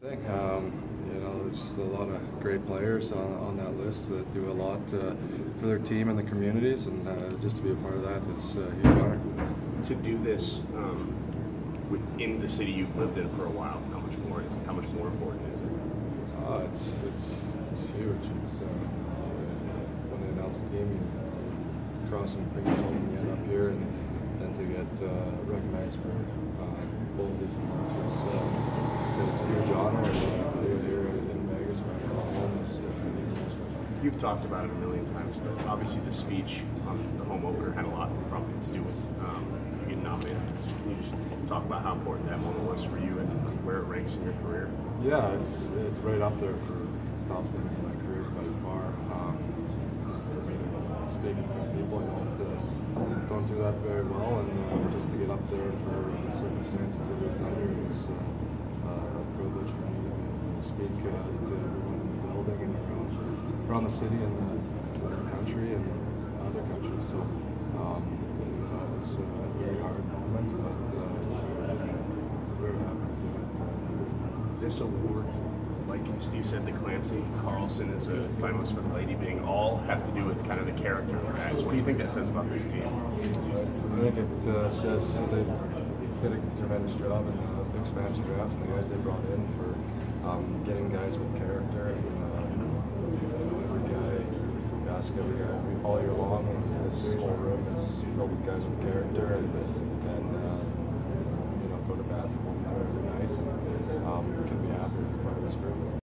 thing. Um, you know, there's a lot of great players on, on that list that do a lot uh, for their team and the communities, and uh, just to be a part of that is a huge honor. To do this um, within the city you've lived in for a while, how much more is how much more important is it? Uh, it's, it's, it's huge. It's, uh, when they announce a team, you, you cross some fingers hoping you end up here, and then to get uh, recognized for uh, both these uh, it's, it's a huge honor, and to do here in Vegas, where I call home, is I think it's special. You've talked about it a million times, but obviously the speech on the home opener had a lot probably to do with um, you getting nominated. Can you just talk about how important that moment was for you and where it ranks in your career? Yeah, it's it's right up there for top things in my career by far. Um, for me to speak in front of people, I don't uh, don't do that very well, and uh, just to get up there for the circumstances that it was under was uh, uh, a privilege for me to, to speak uh, to everyone in the building and around, around the city and the, the country and other countries. So um, it was, uh, a very hard moment, but uh, it's very, happy to do it. This award, like Steve said, the Clancy, Karlsson is a finalist for the Lady Byng, all have to do with kind of the character of guys. What do you think that says about this team? I think it uh, says they did a tremendous job in the expansion draft and the guys they brought in for um, getting guys with character. Uh, every guy, you ask every guy all year long, this whole room is filled with guys with character and